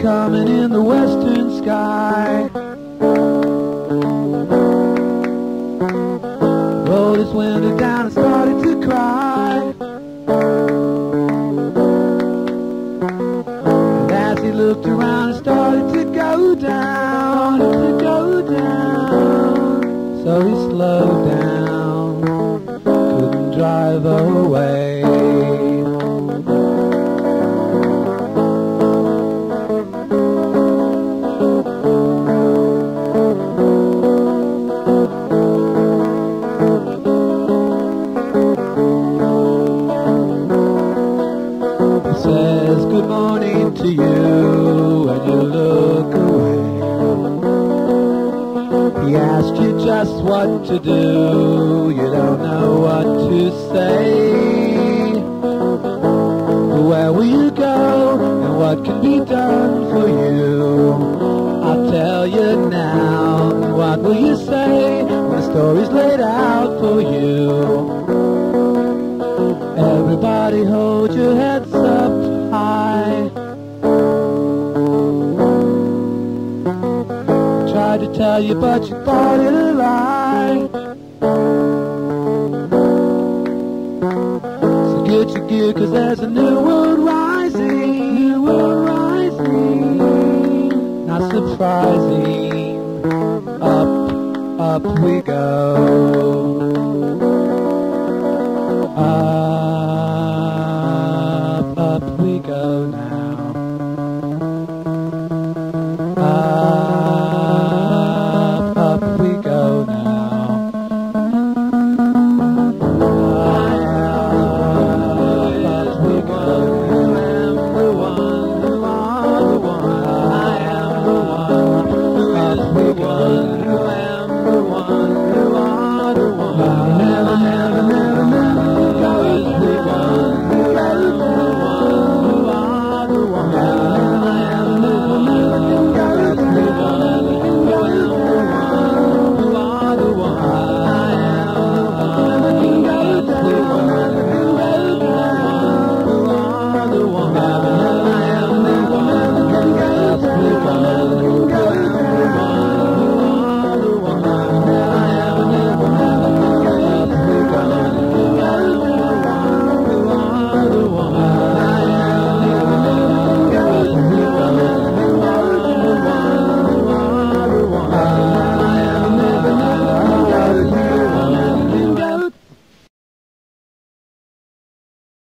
coming in the western sky. Rolled his window down and started to cry. And as he looked around, it started to go down, to go down. To you and you look away. He asked you just what to do, you don't know what to say. Where will you go and what can be done for you? I'll tell you now, what will you say when the story's laid out for you? Everybody hold to tell you, but you thought it a lie. So get your gear, cause there's a new world rising, new world rising. Not surprising. Up, up we go.